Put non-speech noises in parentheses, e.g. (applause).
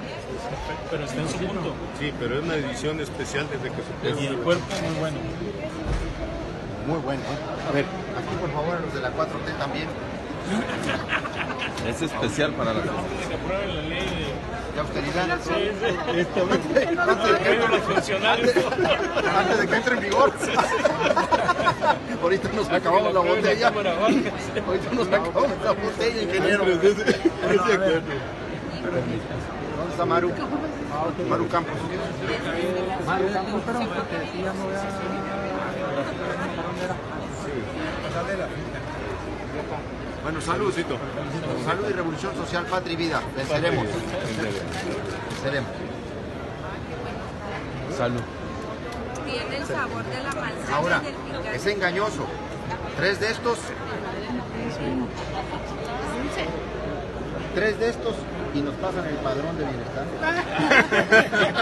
Sí, Pero está en su punto. sí, pero es una edición especial desde que se Y el cuerpo muy bueno. Muy bueno, ¿eh? A ver, aquí por favor los de la 4T también. (laughs) Es especial para la Que aprueben la ley de De austeridad. Sí, sí. (laughs) Esto, antes, de que entre, funcionarios. antes de que entre en vigor. (laughs) Ahorita nos acabamos la botella. Ahorita nos acabamos la botella, ingeniero. ¿Dónde está Maru? Maru Campos. Bueno, salud. Salud y revolución social, patria y vida. Venceremos. Venceremos. Salud. Tiene el sabor de la manzana Ahora, y del picante. es engañoso. Tres de estos. Tres de estos y nos pasan el padrón de bienestar. (laughs)